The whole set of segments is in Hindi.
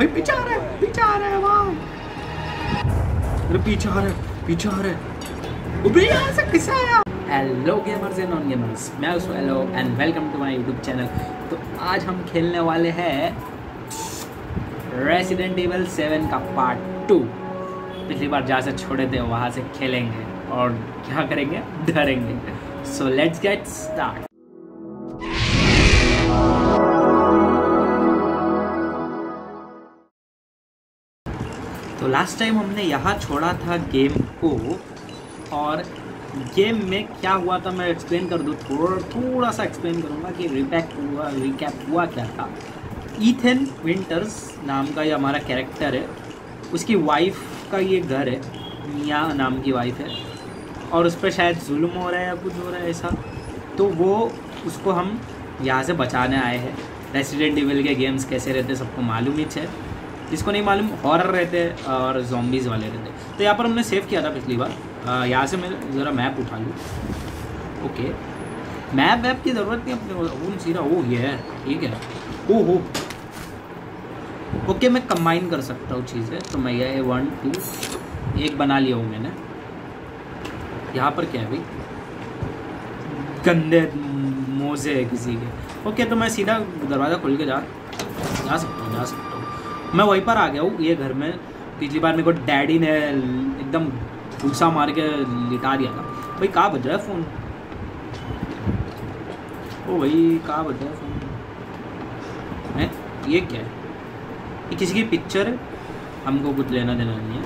भाई, पीछे आ रहा है, पीछे आ रहा है, वाह। अरे, पीछे आ रहा है, पीछे आ रहा है। अबे यहाँ से कैसे आया? Hello gamers and non gamers मैं हूँ hello and welcome to my YouTube channel तो आज हम खेलने वाले हैं रेसिडेंट एवल 7 का पार्ट टू पिछली बार जहाँ से छोड़े थे, वहाँ से खेलेंगे और क्या करेंगे? डरेंगे। So let's get start last time हमने यहाँ छोड़ा था गेम को, और गेम में क्या हुआ था मैं एक्सप्लेन कर दूँ, थोड़ा थोड़ा सा एक्सप्लेन करूँगा कि रिपैक हुआ रिकैप हुआ क्या था। ईथन विंटर्स नाम का ये हमारा कैरेक्टर है, उसकी वाइफ का ये घर है, मियाँ नाम की वाइफ है, और उस पर शायद जुल्म हो रहा है या कुछ हो रहा है ऐसा। तो वो उसको हम यहाँ से बचाने आए हैं। रेसिडेंट इवल के गेम्स कैसे रहते सबको मालूम ही है। जिसको नहीं मालूम हॉरर रहते और जॉम्बीज़ वाले रहते तो यहाँ पर हमने सेव किया था पिछली बार। यहाँ से मैं ज़रा मैप उठा लूँ। ओके मैप वैप की ज़रूरत नहीं अपने को। सीधा ओ ये है। ठीक है। ओ हो ओके मैं कंबाइन कर सकता हूँ चीज़ें। तो मैं ये वन टू एक बना लिया हूँ मैंने। यहाँ पर क्या है भाई? गंदे मोजे है किसी के। ओके तो मैं सीधा दरवाज़ा खोल के जा जा सकता हूँ, जा सकता हूँ। मैं वहीं पर आ गया हूँ, ये घर में। पिछली बार मेरे को डैडी ने एकदम भूसा मार के लिटा दिया था। भाई, कहाँ बज रहा है फ़ोन? ओ भाई, कहाँ बज रहा है फ़ोन? है? ये क्या है? ये किसी की पिक्चर है? हमको कुछ लेना देना नहीं है।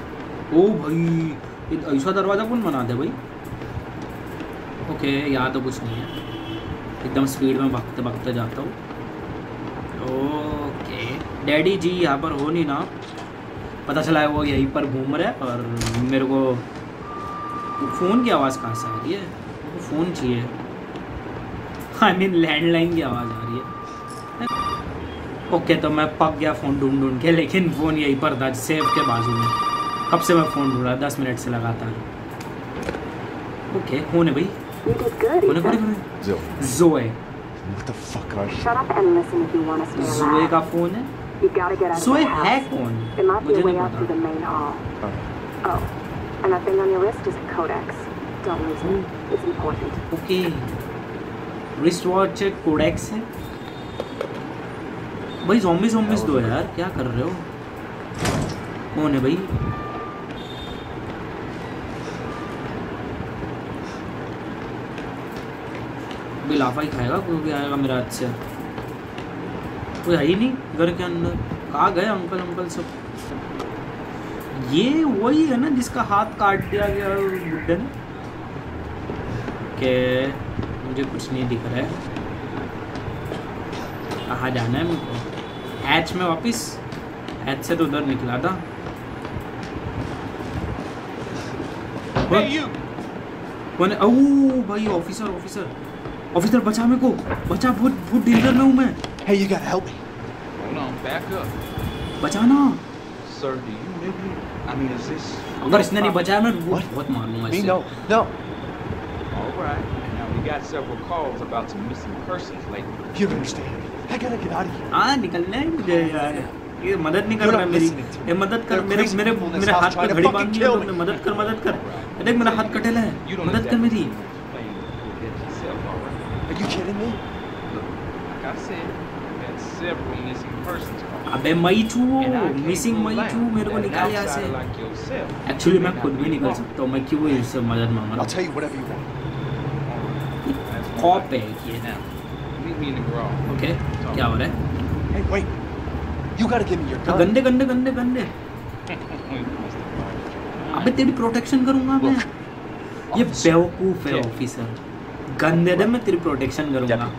ओ भाई ऐसा दरवाज़ा कौन बना दे भाई? ओके, यहाँ तो कुछ नहीं है। एकदम स्पीड में भागते भागते जाता हूँ। ओके डैडी जी यहाँ पर हो नहीं ना पता चला है वो यहीं पर घूम रहे और मेरे को फ़ोन की आवाज़ कहाँ से आ रही है? फ़ोन चाहिए। आई मीन लैंडलाइन की आवाज़ आ रही है। ओके तो मैं पक गया फ़ोन ढूंढ ढूंढ के लेकिन फ़ोन यहीं पर था सेफ़ के बाजू में। कब से मैं फ़ोन ढूंढ रहा दस मिनट से लगाता लगातार ओके कौन है भाई है है है Zill, जोए जोए का फ़ोन है। जोए the है कौन मुझे नहीं out through the पता main hall. Oh, Oh, and that thing on your wrist is a codex. Don't lose it. It's important. Okay wrist watch codex है भाई zombies zombies दो यार क्या कर रहे हो कौन है भाई अभी लाफा ही खाएगा कोई भी आएगा मेरा से कोई है ही नहीं घर के अंदर। कहा गए अंकल अंकल सब? ये वही है ना जिसका हाथ काट दिया गया बुड्ढे ने। के मुझे कुछ नहीं दिख रहा है। कहाँ जाना है मुझको हैच में वापस? हैच से तो उधर निकला था। Hey, कौन? है? ओ भाई ऑफिसर ऑफिसर ऑफिसर बचा मेरे को। बचा बहुत बहुत डेंजर में हूँ मैं। Hey, you gotta help me. Hold on, back up. बचाना Sir, do you maybe? I mean, is this? अगर इसने नहीं बचाया मैं बहुत मारूँगा इसे No, no. All right. Now we got several calls about some missing persons lately. You don't understand. I gotta get out of here. हाँ निकलना है मुझे यार ये मदद नहीं कर रहा मेरी. ये मदद कर मेरे मेरे मेरे हाथ पे घड़ी बांधी है me. मदद कर मदद कर देख मेरा हाथ कटेला है मदद कर मेरी. Are you kidding me? Look, like I said, अबे May two missing May two मेरे को निकाल यहाँ से एक्चुअली मैं खुद भी निकल सकता हूँ मैं क्यों इससे मदद मांग रहा हूँ I tell you whatever you want cop है ये ना ओके क्या हो रहा है hey wait you got to give me your गंदे गंदे गंदे गंदे अबे तेरी प्रोटेक्शन करूँगा मैं ये बेवकूफ़ है ऑफिसर गंदे दम में तेरी प्रोटेक्शन करूँगा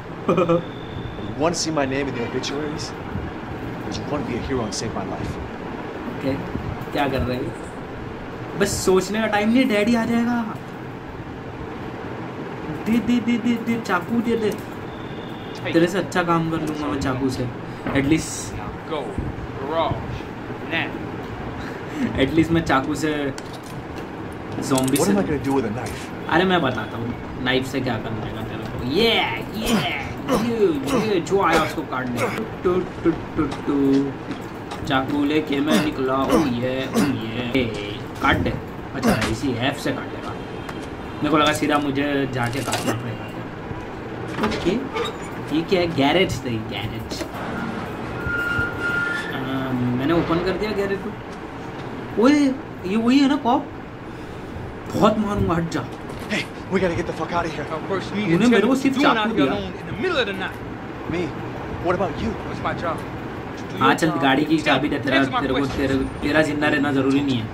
You want to see my name in the obituaries? Because you want to be a hero and save my life. Okay. क्या कर रहे हैं? बस सोचने का टाइम नहीं डैडी आ जाएगा। दे दे दे दे दे चाकू दे दे। तेरे से अच्छा काम कर लूँगा मैं चाकू से। एटलीस्ट एटलीस्ट मैं चाकू से अरे मैं बताता हूँ नाइफ से क्या करना है तेरे को। ये ये ये ये जो आया उसको काटने टू टू टू चाकू लेके मैं निकला ओ ये ओ ये काट दे अच्छा इसी एफ़ से काटेगा मेरे को लगा सीधा मुझे जाके काटना पड़ेगा ओके ठीक है गैरेज थे गैरेज मैंने ओपन कर दिया गैरेज को ओए ये वही है ना कॉप बहुत मारूँगा हट जा Hey, we gotta get the fuck out of here. Now, first, you need उन्हें to मेरे me what you're doing out here alone in the middle of the night. Me? What about you? What's my job? हाँ चल गाड़ी की चाबी दे तेरा तेरे को तेरे तेरा ज़िंदा रहना ज़रूरी नहीं है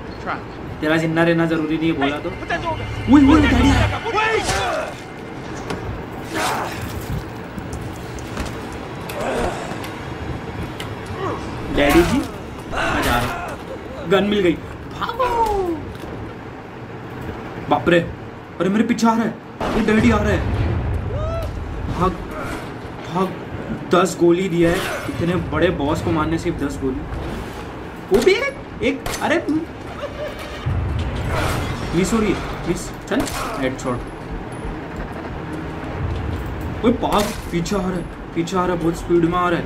तेरा ज़िंदा रहना ज़रूरी नहीं है बोला तो वही that गाड़ी! डैडी जी मैं जा रहा हूँ गन मिल गई भागो बाप रे अरे मेरे पीछे आ रहा है। ये डैडी आ रहा है। भाग भाग, दस गोली दिया है। इतने बड़े बॉस को मारने सिर्फ़ दस गोली। वो भी एक एक, अरे मिस हो रही है। मिस चल हेडशॉट ओए, भाग, पीछे आ रहा है। पीछे आ रहा है, बहुत स्पीड में आ रहा है।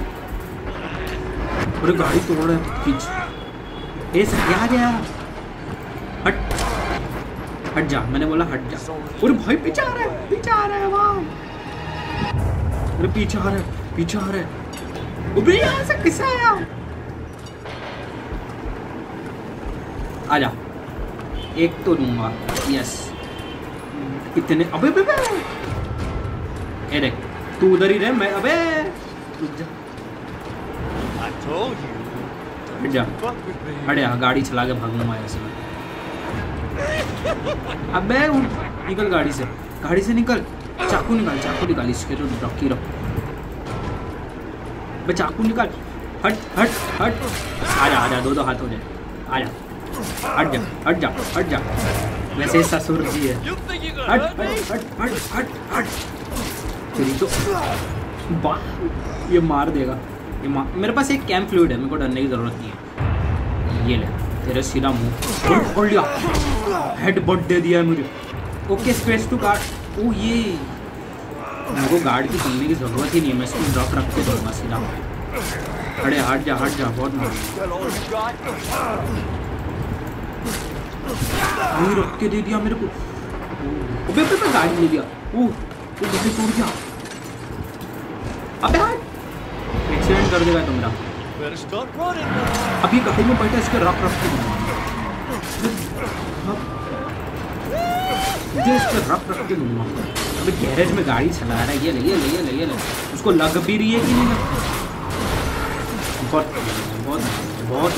अरे गाड़ी तोड़ रहा है, पीछे। ए, सर आ गया। हट जा मैंने बोला हट जा। अरे भाई पीछे आ रहा है पीछे आ रहा है भाई अरे पीछे आ रहा है पीछे आ रहा है। अबे यहाँ से किससे आया? आ जा। एक तो दूँगा यस इतने अबे अबे अबे। ए देख तू उधर ही रह मैं अबे रुक जा. हट जा. हट जा गाड़ी चला के भागूँगा ऐसे मैं। अबे निकल गाड़ी से। गाड़ी से निकल। चाकू निकाल चाकू निकाल। इसके तो रखी रख। चाकू निकाल। हट हट हट। आ जा आ जा दो दो हाथ हो जाए। आ जा हट जा हट जा हट जा। वैसे ससुर जी है। हट हट हट हट हट तेरी तो वाह ये मार देगा। ये मार मेरे पास एक कैंप फ्लूड है, मेरे को डरने की ज़रूरत नहीं है। ये ले। तेरे सीधा मुँह खोल लिया हेड बट दे दिया है मुझे। ओके स्पेस टू गार्ड ओ ये। मेरे को गार्ड की करने की ज़रूरत ही नहीं है। मैं इसको ड्रॉप रख के दूँगा सीधा अरे हट जा हट जा बहुत मार? वही रख के दे दिया मेरे को। अबे अबे अबे, गाड़ी ले दिया। ओ वो गाड़ी तोड़ दिया। अबे हट। एक्सीडेंट कर देगा running. अभी गाड़ी में बैठा इसके रख रख के मुझे इस पे रख रख के दूँगा अबे गैरेज में गाड़ी चला रहा है। ये ले ये ले ये ले उसको लग भी रही है कि नहीं? लग बहुत बहुत बहुत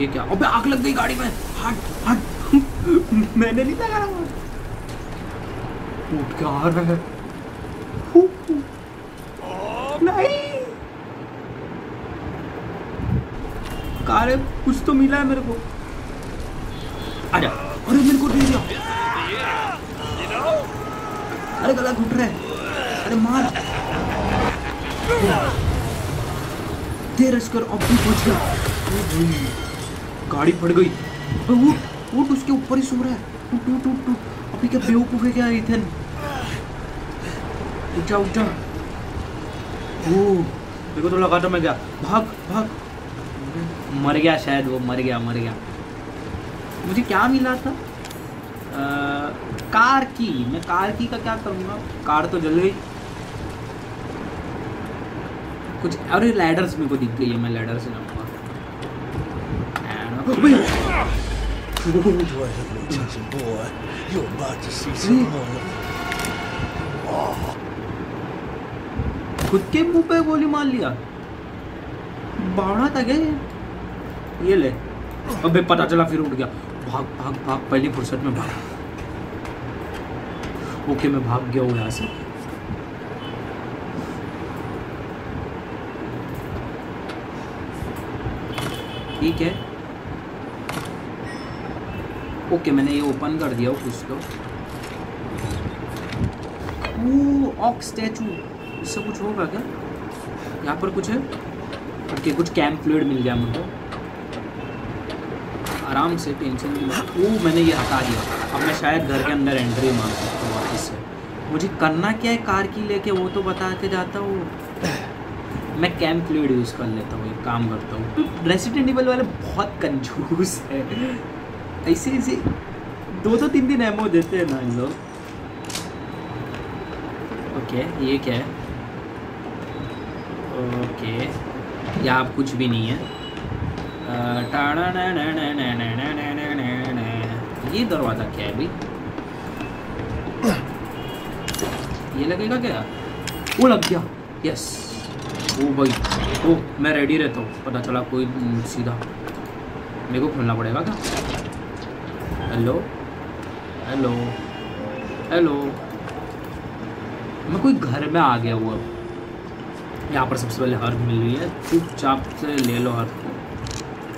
ये क्या? अबे आग लग गई गाड़ी में। हट हट। मैंने नहीं लगा रहा। उठ के आ रहा है हु, हु। नहीं है कुछ तो मिला है मेरे को। आजा अरे, मेरे को दे दिया। अरे, गला घुट रहा है। अरे, मार। रश कर अब भी बच गया। गाड़ी फट गई। अबे उठ उठ, उसके ऊपर ही सो रहा है। उठ उठ उठ उठ। अभी क्या बेवकूफ़ है क्या इथन उठ जा उठ जा। ओ को तो लगा था मैं गया भाग भाग। मर गया शायद वो मर गया मर गया। मुझे क्या मिला था? अ, कार की। मैं कार की का क्या करूँगा? कार तो जल गई। कुछ अरे लैडर्स मेरे को दिख गई है मैं लैडर से जाऊँगा. खुद के मुँह पे गोली मार लिया। बावड़ा था क्या ये? ले। अबे पता चला, फिर उठ गया। भाग भाग भाग, पहली फुर्सत में भाग। ओके, मैं भाग गया हूँ यहाँ से। ठीक है। ओके, मैंने ये ओपन कर दिया कुछ तो ऑक स्टैचू। इससे कुछ होगा क्या? यहाँ पर कुछ है? ओके, कुछ कैंप फ्लूइड मिल गया मुझको आराम से टेंशन वो मैंने ये हटा दिया। अब मैं शायद घर के अंदर एंट्री मार सकता हूँ वापस से। मुझे करना क्या है कार की लेके, वो तो बता के जाता हूँ। मैं कैंप फ्लूड यूज़ कर लेता हूँ, एक काम करता हूँ। रेसिडेंट इवल वाले बहुत कंजूस है। ऐसे ऐसे दो दो तीन दिन एमओ देते हैं ना इन लोग। ओके ये क्या है? ओके यहाँ अब कुछ भी नहीं है। ये दरवाज़ा क्या है भाई ये लगेगा क्या वो लग गया यस ओ भाई ओ मैं रेडी रहता हूँ पता चला कोई सीधा मेरे को खोलना पड़ेगा क्या हेलो हेलो हेलो मैं कोई घर में आ गया हुआ यहाँ पर सबसे पहले हर्ब मिल रही है चुपचाप से ले लो हर्ब को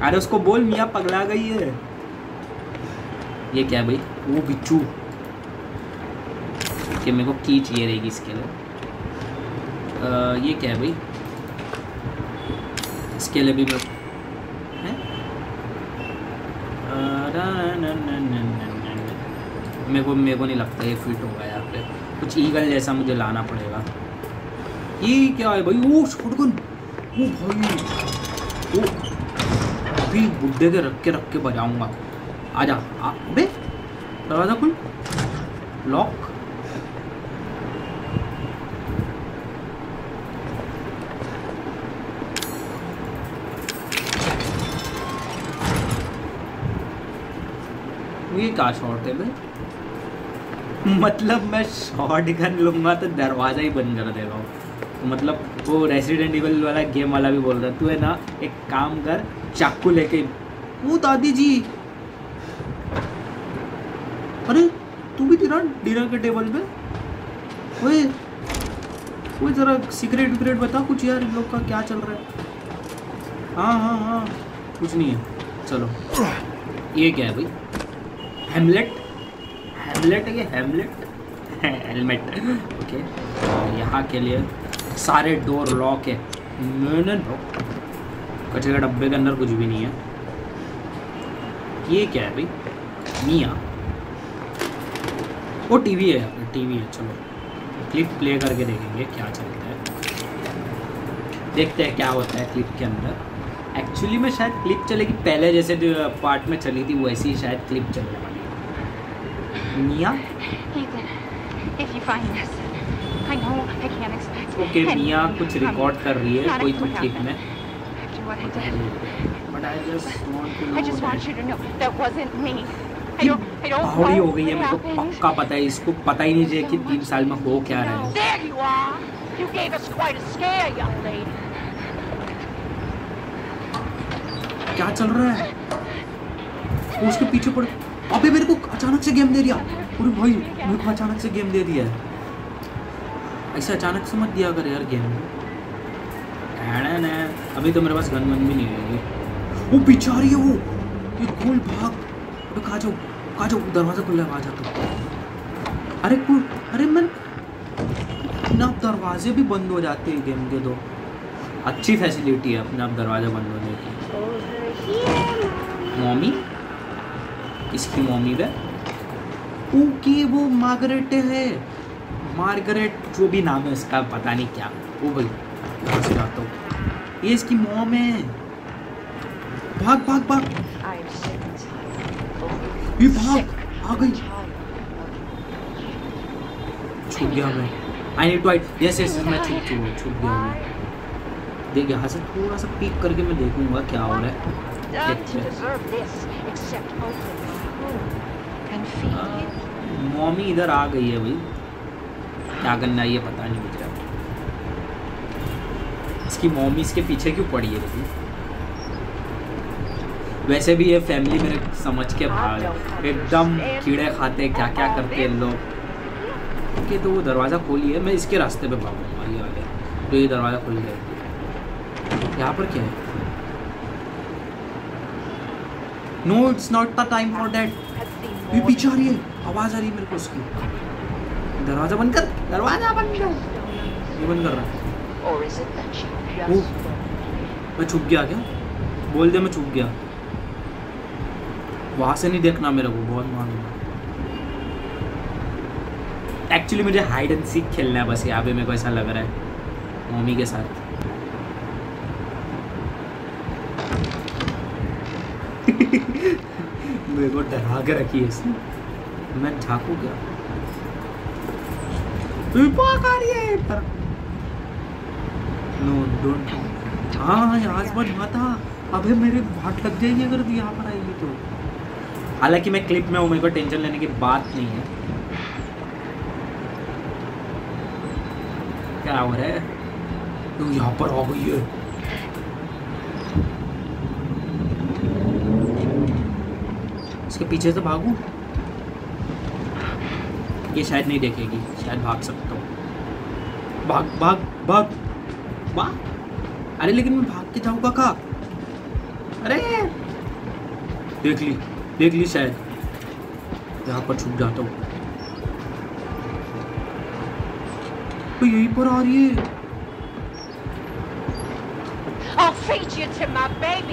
अरे उसको बोल मियाँ पगला गई है। ये क्या भाई? वो बिच्छू। कि मेरे को की चाहिए रहेगी इसके लिए। ये क्या है भाई? इसके लिए भी ना। मेरे को मेरे को नहीं लगता ये फिट होगा यहाँ पे। कुछ ईगल जैसा मुझे लाना पड़ेगा। ये क्या है भाई? वो शॉटगन ओ भाई! ओ अभी बुड्ढे के रख के रख के बजाऊँगा। आजा अबे, दरवाज़ा खुल। लॉक ये क्या शॉट है भाई? मतलब मैं शॉर्ट गन लूँगा तो दरवाज़ा ही बंद कर देगा मतलब वो रेसिडेंट इवल वाला गेम वाला भी बोल रहा है। तू है ना, एक काम कर चाकू लेके। वो दादी जी। अरे, तू भी तेरा डिनर के टेबल पे? ओए ओए, जरा सीक्रेट विक्रेट बता कुछ यार, इन लोग का क्या चल रहा है? हाँ हाँ हाँ कुछ नहीं है। चलो। ये क्या है भाई? हेमलेट हेमलेट है ये हेमलेट हेलमेट ओके यहाँ के लिए सारे डोर लॉक है। मैंने कचरे के डब्बे के अंदर कुछ भी नहीं है। ये क्या है भाई? मियाँ। वो टीवी है टीवी है, चलो। क्लिप प्ले करके देखेंगे क्या चलता है। देखते हैं क्या होता है क्लिप के अंदर। एक्चुअली में शायद क्लिप चलेगी, पहले जैसे पार्ट में चली थी, वैसी ही शायद क्लिप चलने वाली है। मियाँ? ओके मियाँ, कुछ रिकॉर्ड कर रही है, कोई तो क्लिप में। What I did. But I just want to I just want you to know that wasn't me. I don't, I don't हो गई है मेरे को पक्का पता है इसको पता ही नहीं चाहिए कि तीन साल में हो क्या रहा है There you are. You gave us quite a scare, young lady. क्या चल रहा है वो उसके पीछे पड़ अबे मेरे को अचानक से गेम दे दिया अरे भाई मेरे को अचानक से गेम दे दिया है ऐसे अचानक से मत दिया कर यार गेम ना अभी तो मेरे पास गन वन भी नहीं रहेगी वो पीछे आ रही है वो। ये खोल भाग। अबे कहा जाओ कहा जाओ दरवाज़ा खुला है, आ जा अरे को अरे मैं अपने दरवाजे भी बंद हो जाते हैं गेम के तो अच्छी फैसिलिटी है अपने आप दरवाज़ा बंद होने की। मॉमी इसकी मॉमी वे ओके वो मार्गरेट है। मार्गरेट जो भी नाम है उसका पता नहीं क्या। वो भाई। कहाँ जाता हूँ ये इसकी मॉम है। भाग भाग भाग। ये भाग आ गई। छूट गया मैं। I need to hide yes yes मैं छूट छूट छूट गया मैं। देख यहाँ से थोड़ा सा पीक करके मैं देखूँगा क्या हो रहा है। हैं. मॉमी इधर आ गई है भाई। क्या करना है ये पता नहीं मुझे। इसकी मॉमी इसके पीछे क्यों पड़ी है लेकिन वैसे भी ये फैमिली मेरे समझ के भाग एकदम कीड़े खाते क्या क्या करते हैं लोग। ओके तो वो दरवाज़ा खोलिए मैं इसके रास्ते पे भागूँगा, ये वाले। तो ये दरवाज़ा खुल गया। यहाँ पर क्या है? No it's not the time for that ये पीछे आ रही है, आवाज़ आ रही है मेरे को उसकी। दरवाज़ा बंद कर, दरवाज़ा बंद कर। ये बंद कर रहा है। मैं छुप गया क्या? बोल दे, मैं छुप गया। वहाँ से नहीं देखना मेरे को, बहुत मालूम एक्चुअली मुझे हाइड एंड सीक खेलना है बस, यहाँ पे मेरे को ऐसा लग रहा है, मम्मी के साथ। मेरे को डरा के रखी है इसने। मैं झाकू क्या भाग है डोंट हाँ यहाँ से मत माता अबे मेरे हाथ लग जाएगी अगर यहाँ पर आएगी तो। हालाँकि मैं क्लिप में हूँ, मेरे को टेंशन लेने की बात नहीं है। क्या हो रहा है? तू यहाँ पर आ गई है। इसके पीछे से भागू? ये शायद नहीं देखेगी, शायद भाग सकता हूँ। भाग भाग भाग। भाग अरे लेकिन मैं भाग के जाऊँगा कहा? अरे। देख ली देख ली शायद। यहाँ पर छुप जाता हूँ। तो यहीं पर आ रही है.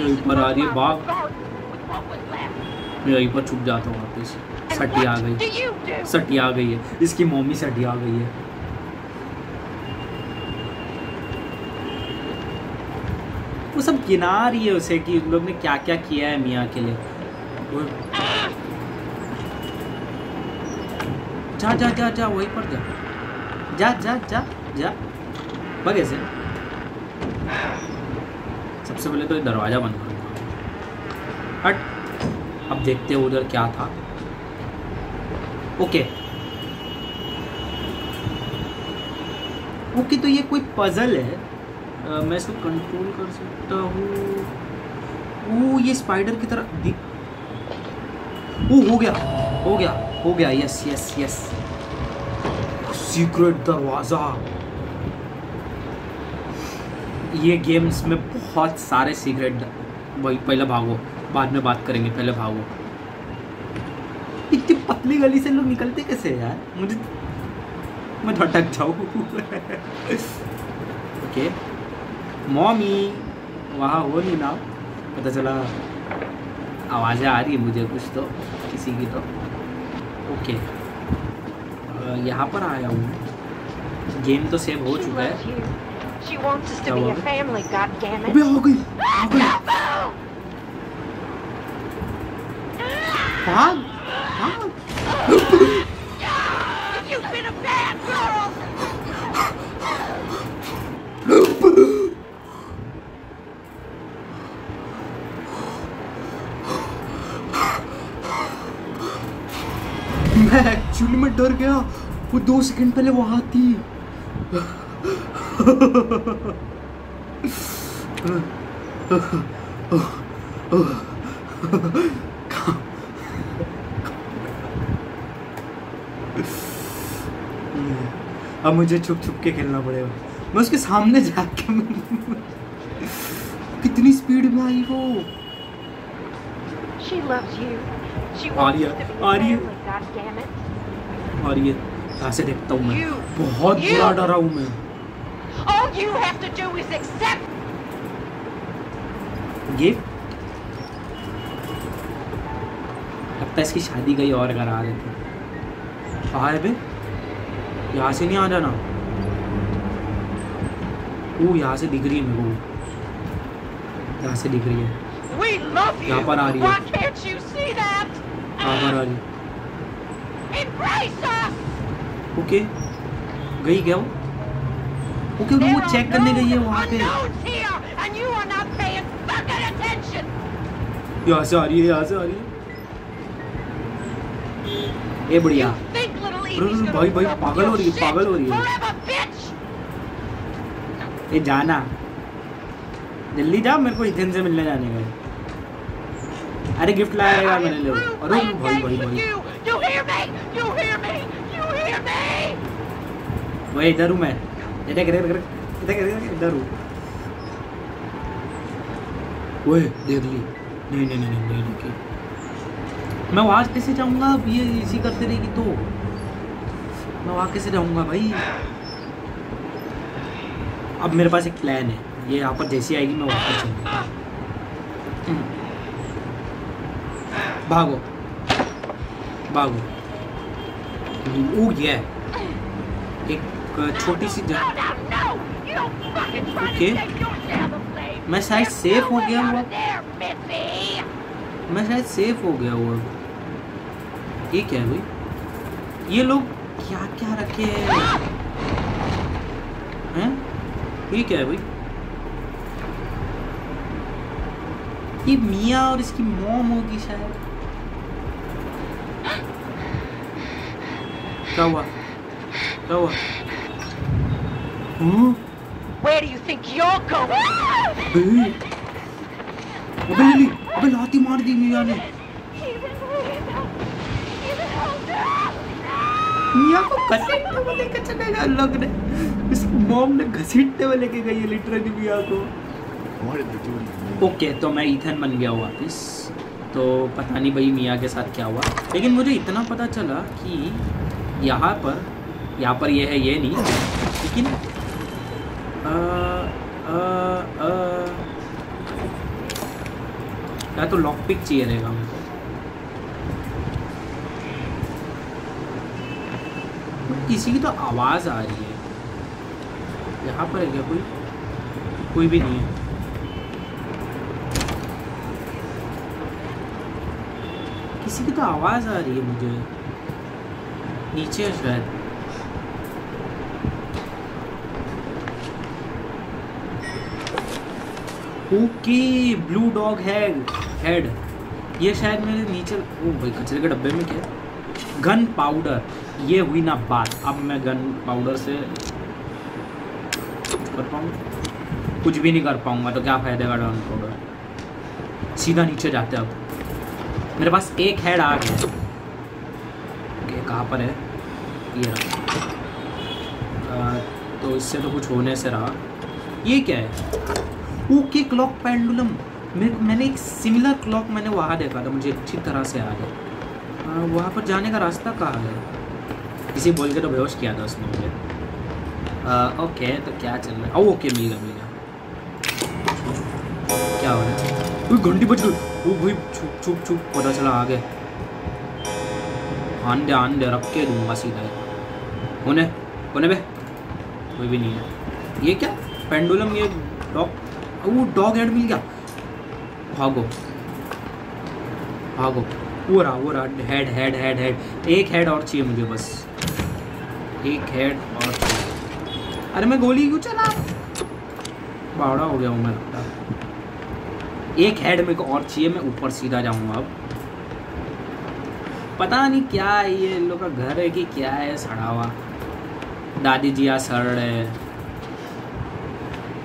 यहीं पर आ रही है बाघ यहीं पर छुप जाता हूँ वापस। सटी आ गई? सटी आ गई है। इसकी मम्मी सटी आ गई है। वो सब गिना रही है उसे कि उन लोग ने क्या क्या किया है मियाँ के लिए। जा जा जा जा, वहीं पर जा। जा जा जा जा। बगे से सबसे पहले तो दरवाज़ा बंद करूँगा हट। अब देखते हैं उधर क्या था। ओके। ओके तो ये कोई पजल है। मैं इसको कंट्रोल कर सकता हूँ। ओ ये स्पाइडर की तरह दिख ओ हो गया हो गया हो गया यस यस यस सीक्रेट दरवाज़ा। ये गेम्स में बहुत सारे सीक्रेट वही, पहले भागो बाद में बात करेंगे, पहले भागो इतनी पतली गली से लोग निकलते कैसे यार? मुझे मैं भटक जाऊँ। ओके मॉमी वहाँ हो नहीं ना पता चला आवाज़ें आ रही है मुझे कुछ तो किसी की तो। ओके यहाँ पर आया हूँ। गेम तो सेव हो चुका है. She wants us to be a family. अबे आ गई आ गई। भाग भाग। वो दो सेकंड पहले वहाँ थी। अब मुझे छुप छुप के खेलना पड़ेगा। मैं उसके सामने जाके कितनी स्पीड में आई वो? She loves you. She Arya, wants us to be ये यहाँ से देखता हूँ मैं बहुत बुरा डरा हूँ मैं All you have to do is accept gift लगता है इसकी शादी कहीं और करा रहे थे कहाँ है बे यहाँ से नहीं आ जाना ओ यहाँ से दिख रही है मेरे को यहाँ से दिख रही है. यहाँ पर आ रही है। कहाँ पर आ रही है. ओके गई क्या ओके वो चेक करने गई है वहाँ पे। यहाँ से आ रही है यहाँ से आ रही है। ये बढ़िया। भाई भाई, भाई पागल हो रही पागल हो रही ये जाना। जल्दी जा मेरे को इस दिन से मिलने जाने का अरे गिफ्ट लाया मैंने लो भाई भाई, भाई, भाई। वही इधर हूँ मैं। देख देख देख देख इधर हूँ। ओए, देख ली। नहीं नहीं नहीं नहीं देखी मैं वहाँ कैसे जाऊँगा? अब ये इसी करते रहेगी तो। मैं वहाँ कैसे जाऊँगा भाई? अब मेरे पास एक प्लान है। ये यहाँ पर जैसी आएगी, मैं वहाँ पर चलूँगा। भागो। भागो। ओ ये एक छोटी सी ओके। मैं शायद सेफ़ हो गया हुआ। मैं शायद सेफ़ हो गया हुआ। ये क्या है भाई? ये लोग क्या क्या रखे हैं? हैं? ये क्या है भाई? ये मिया और इसकी मॉम होगी शायद। क्या हुआ? क्या हुआ? हम्म Where do you think you're going? अबे अबे लिली अबे लाती मार दी मिया ने मिया को घसीटते हुए लेके चले गए लोग ने इस मॉम ने घसीटते हुए लेके गई है लिटरली मिया को? ओके तो मैं ईथन बन गया वापस। तो पता नहीं भाई मिया के साथ क्या हुआ। लेकिन मुझे इतना पता चला कि यहाँ पर यहाँ पर यह है ये नहीं लेकिन या तो लॉक पिक चाहिए रहेगा मुझे किसी की तो आवाज़ आ रही है। यहाँ पर है क्या कोई? कोई भी नहीं है। किसी की तो आवाज़ आ रही है मुझे। नीचे शायद। Okay blue dog head head ये शायद मेरे नीचे ओ भाई कचरे के डब्बे में क्या? गन पाउडर ये हुई ना बात। अब मैं गन पाउडर से कर पाऊँगा कुछ भी नहीं कर पाऊँगा तो क्या फ़ायदा का गन पाउडर सीधा नीचे जाते अब। मेरे पास एक हेड आ गया। ओके कहाँ पर है? ये आ, तो इससे तो कुछ होने से रहा। ये क्या है? ओके क्लॉक पेंडुलम मैंने एक सिमिलर क्लॉक मैंने वहाँ देखा था, मुझे अच्छी तरह से याद है। वहाँ पर जाने का रास्ता कहाँ है? किसी बोल के तो बेहोश किया था उसने मुझे। ओके तो क्या चल रहा है? ओके मिल गया मिल गया। क्या हो रहा है? ओए, घंटी बज गई ओ भाई, छुप छुप छुप, पता चला आगे। आंडे आंडे रख के दूँगा सीधा। कौन है? कौन है बे? कोई भी नहीं है। ये क्या? पेंडुलम ये डॉग वो डॉग हेड मिल गया। भागो। भागो। वो रहा वो रहा हेड हेड हेड हेड एक हेड और चाहिए मुझे बस। एक हेड और अरे मैं गोली क्यों चला? बावड़ा हो गया हूँ मैं लगता एक हेड मेरे को और चाहिए, मैं ऊपर सीधा जाऊँगा अब। पता नहीं क्या है ये इन लोग का घर है कि क्या है सड़ा हुआ। दादी जी यहाँ सड़ हैं।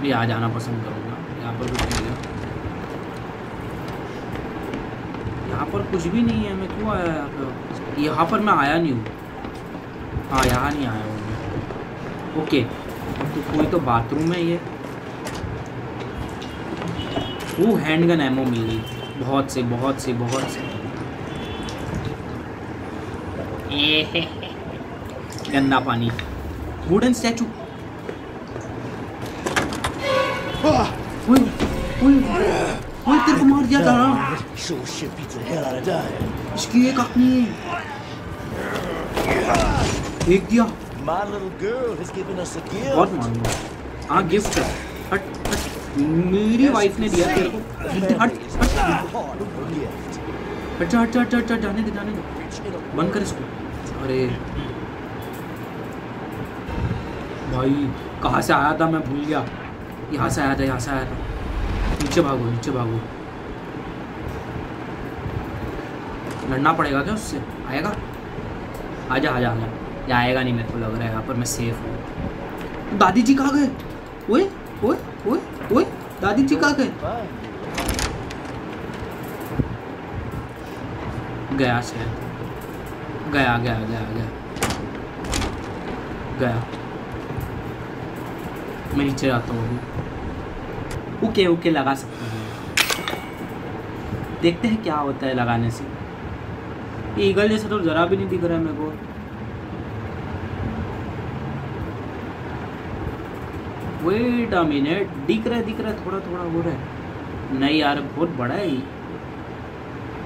मैं यहाँ जाना पसंद करूँगा यहाँ पर कुछ नहीं है यहाँ पर कुछ भी नहीं है मैं क्यों आया यहाँ पर यहाँ पर मैं आया नहीं हूँ। हाँ यहाँ नहीं आया हूँ मैं। ओके तो कोई तो बाथरूम है ये। वो हैंडगन एमओ मिल गई। बहुत से बहुत से बहुत से। गंदा पानी। वुडन स्टैचू ओए ओए तेरे को मार दिया था ना. इसकी एक है एक दिया बहुत हाँ गिफ्ट है हट हट मेरी वाइफ ने दिया तेरे को हट हट हट. हट हट जाने दे जाने दे बंद कर इसको अरे भाई कहाँ से आया था मैं भूल गया यहाँ से आया था यहाँ से आया था नीचे भागो नीचे भागो। लड़ना पड़ेगा क्या उससे? आएगा? आजा आजा आजा। ये आएगा नहीं मेरे को लग रहा है, यहाँ पर मैं सेफ़ हूँ। दादी जी कहाँ गए? ओए ओए ओए ओए दादी जी कहाँ गए? गया शायद। गया गया गया गया। गया। मैं नीचे जाता हूँ ओके ओके लगा सकते हैं। देखते हैं क्या होता है लगाने से। ईगल जैसा तो ज़रा भी नहीं दिख रहा है मेरे को। वेट अ मिनट दिख रहा है, दिख रहा है, थोड़ा थोड़ा हो रहा है। नहीं यार, बहुत बड़ा है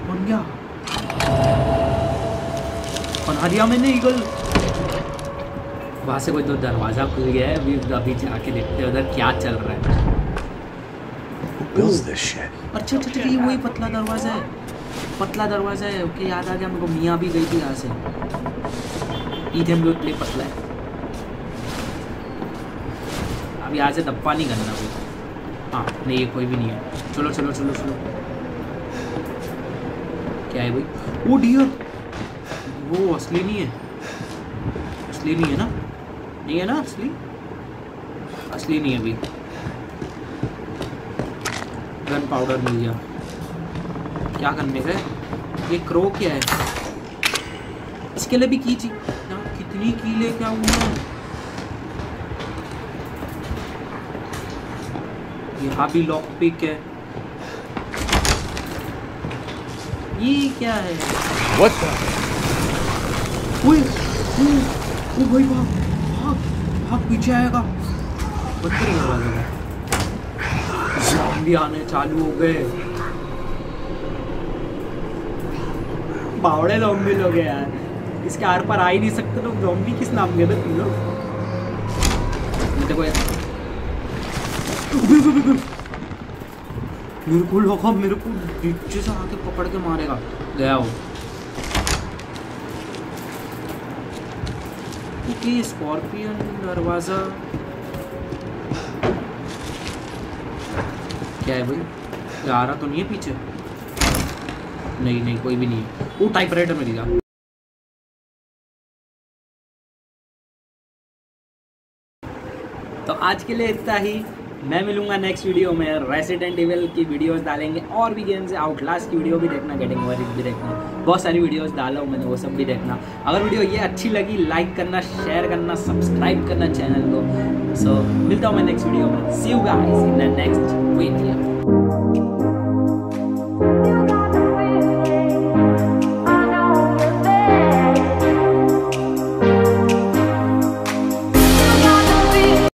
बन गया। बना दिया मैंने ईगल। वहाँ से कोई तो दरवाज़ा खुल गया है, अभी अभी जाके देखते हैं उधर क्या चल रहा है। Builds this shit? अच्छा अच्छा अच्छा ये वही पतला दरवाज़ा है। पतला दरवाज़ा है, ओके, याद आ गया मेरे को मियाँ भी गई थी यहाँ से। ईथन भी उतनी पतला है। अब यहाँ से दप्पा नहीं करना कोई। हाँ नहीं, ये कोई भी नहीं है। चलो चलो चलो चलो। क्या है भाई? ओ डियर वो असली नहीं है। असली नहीं है ना? नहीं है ना असली? असली नहीं है अभी गन पाउडर मिल गया। क्या करने है ये क्रो क्या है? इसके लिए भी की थी। ना कितनी की लेके आऊँ मैं? यहाँ भी लॉक पिक है। ये क्या है? What the? ओए ओए ओ भाई भाग भाग भाग पीछे आएगा। बंद करें दरवाज़ा ज़ॉम्बी आने चालू हो गए। बावड़े ज़ॉम्बी लोग यार। इसके आर पर आ ही नहीं सकते लोग। ज़ॉम्बी किस नाम के तुम लोग? देखो यार। मेरे को लगा मेरे को नीचे से आके पकड़ के मारेगा। गया वो। ओके स्कॉर्पियन दरवाज़ा क्या है भाई? आ रहा तो नहीं है पीछे? नहीं नहीं, कोई भी नहीं है। वो टाइपराइटर मिल गया तो आज के लिए इतना ही। मैं मिलूँगा नेक्स्ट वीडियो में। रेसिडेंट इवल की वीडियोस डालेंगे और भी गेम्स आउटलास्ट की वीडियो भी देखना गेटिंग वरिड भी देखना। बहुत सारी वीडियोस डाला हूँ मैंने, वो सब भी देखना। अगर वीडियो ये अच्छी लगी लाइक करना शेयर करना सब्सक्राइब करना चैनल को। So, we'll do my next video. See you guys in the next video.